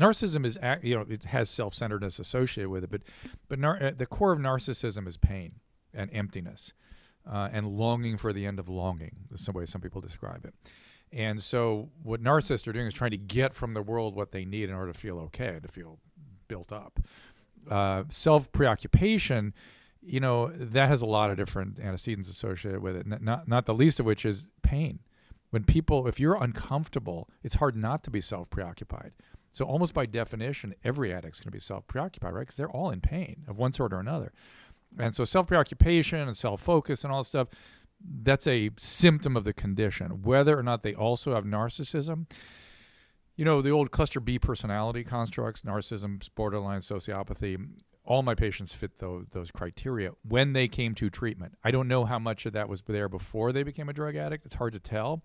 narcissism is you know it has self-centeredness associated with it, but but nar- the core of narcissism is pain and emptiness uh, and longing for the end of longing. Is some way some people describe it. And so what narcissists are doing is trying to get from the world what they need in order to feel okay, to feel built up. Uh, self preoccupation, you know, that has a lot of different antecedents associated with it. Not not the least of which is pain. When people, if you're uncomfortable, it's hard not to be self preoccupied. So almost by definition, every addict's going to be self preoccupied, right? Because they're all in pain of one sort or another. And so self preoccupation and self focus and all stuff, that's a symptom of the condition. Whether or not they also have narcissism, you know, the old cluster B personality constructs, narcissism, borderline sociopathy, all my patients fit those, those criteria when they came to treatment. I don't know how much of that was there before they became a drug addict. It's hard to tell.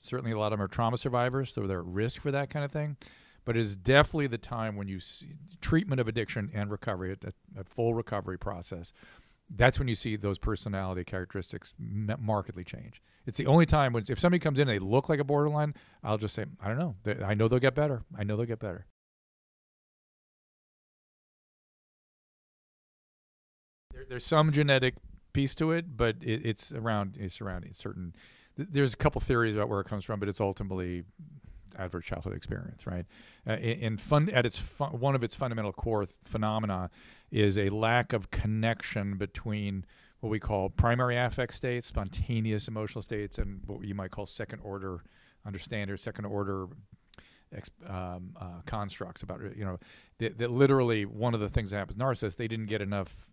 Certainly, a lot of them are trauma survivors, so they're at risk for that kind of thing. But it is definitely the time when you see treatment of addiction and recovery, a, a full recovery process. That's when you see those personality characteristics markedly change. It's the only time when if somebody comes in and they look like a borderline, I'll just say, I don't know. I know they'll get better. I know they'll get better. There, there's some genetic piece to it, but it, it's around it's a certain. th- There's a couple theories about where it comes from, but it's ultimately adverse childhood experience, right? Uh, in fun, at its one of its fundamental core th- phenomena is a lack of connection between what we call primary affect states, spontaneous emotional states, and what you might call second order understanders, second order um, uh, constructs about you know that, that literally one of the things that happens narcissists they didn't get enough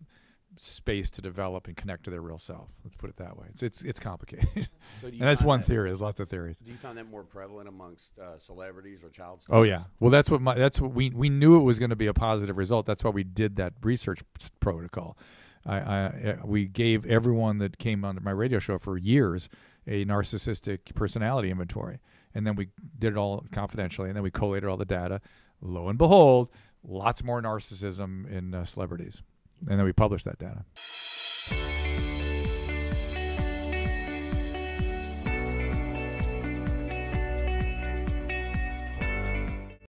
space to develop and connect to their real self. Let's put it that way. It's it's it's complicated, So do you and that's one that- theory. There's lots of theories. Do you find that more prevalent amongst uh, celebrities or child stars? Oh yeah. Well, that's what my that's what we we knew it was going to be a positive result. That's why we did that research protocol. I, I uh, we gave everyone that came on my radio show for years a narcissistic personality inventory, and then we did it all confidentially, and then we collated all the data. Lo and behold, lots more narcissism in uh, celebrities, and then we publish that data.